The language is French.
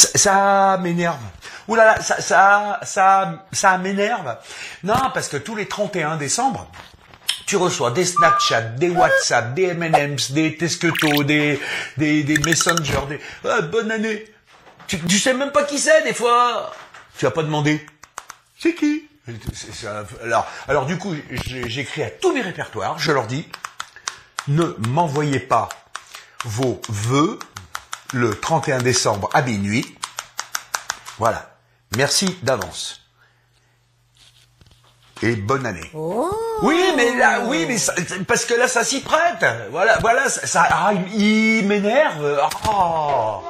ça, m'énerve. Ouh là ça, ça, ça, ça m'énerve. Non, parce que tous les 31 décembre, tu reçois des Snapchat, des WhatsApp, des M&M's, des Tesketo, des, des, des Messenger, des Ah, bonne année. Tu, sais même pas qui c'est des fois. Tu vas pas demander. C'est qui? Alors, alors du coup, j'écris à tous mes répertoires. Je leur dis ne m'envoyez pas vos vœux le 31 décembre à minuit. Voilà. Merci d'avance. Et bonne année. Oui, mais là, oui, mais ça- parce que là, ça s'y prête. Voilà, voilà, ça, ça- ah, il, il m'énerve. Ah.